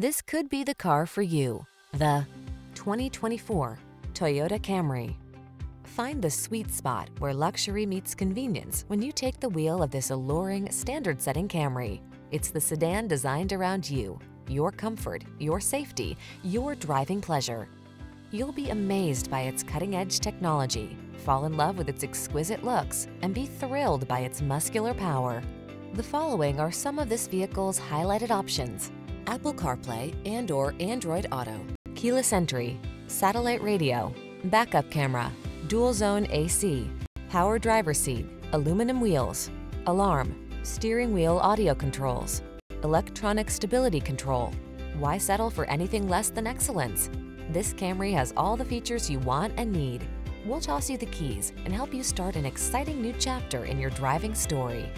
This could be the car for you. The 2024 Toyota Camry. Find the sweet spot where luxury meets convenience when you take the wheel of this alluring, standard-setting Camry. It's the sedan designed around you, your comfort, your safety, your driving pleasure. You'll be amazed by its cutting-edge technology, fall in love with its exquisite looks, and be thrilled by its muscular power. The following are some of this vehicle's highlighted options. Apple CarPlay and or Android Auto, keyless entry, satellite radio, backup camera, dual zone AC, power driver seat, aluminum wheels, alarm, steering wheel audio controls, electronic stability control. Why settle for anything less than excellence? This Camry has all the features you want and need. We'll toss you the keys and help you start an exciting new chapter in your driving story.